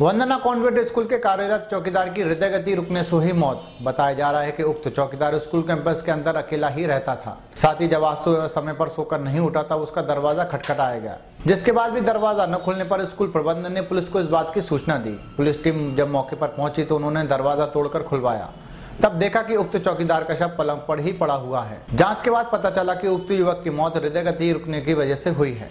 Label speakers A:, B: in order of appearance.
A: वंदना convent school के कार्यरत चौकीदार की हृदय गति रुकने से हुई मौत। बताया जा रहा है कि उक्त चौकीदार स्कूल कैंपस के अंदर अकेला ही रहता था। साथ ही जब वास्तु समय पर सोकर नहीं उठा था उसका दरवाज़ा खटखटाया गया। जिसके बाद भी दरवाज़ा न खुलने पर स्कूल प्रबंधन ने पुलिस को इस बात की सूचना दी। पुलिस टीम जब मौके पर पहुँची तो उन्होंने दरवाज़ा तोड़कर खुलवाया। तब देखा कि उक्त चौकीदार का शव पलंग पर ही पड़ा हुआ है। जाँच के बाद पता चला कि उक्त युवक की मौत हृदय गति रुकने की वजह से हुई है।